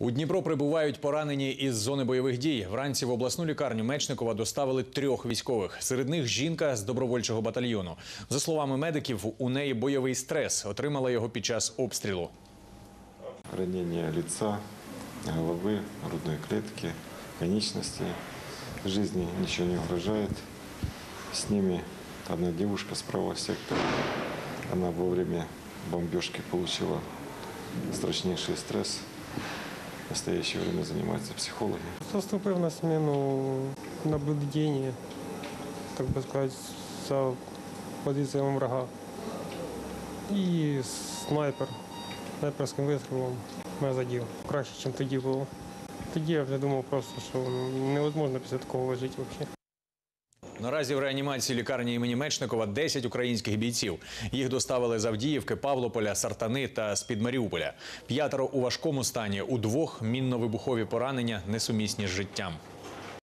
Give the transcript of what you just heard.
У Дніпро прибувають поранені із зони бойових дій. Вранці в обласну лікарню Мечникова доставили трьох військових. Серед них жінка з добровольчого батальйону. За словами медиків, у неї бойовий стрес. Отримала його під час обстрілу. ранение лица, головы, грудной клетки, конечностей. Жизни ничего не угрожает. С ними одна девушка с правого сектора. Она во время бомбежки получила страшнейший стресс. В настоящее время занимаются психологи. Заступив на смену наблюдения, так бы сказать, за позиціями врага. І снайпер, снайперським вистрілом мене задів. Краще, ніж тоді було. Тоді я вже думав просто, що невозможно після такого вижити взагалі. Наразі в реанімації лікарні імені Мечникова 10 українських бійців. Їх доставили з Авдіївки, Павлополя, Сартани та з-під Маріуполя. П'ятеро у важкому стані, у двох мінно-вибухові поранення несумісні з життям.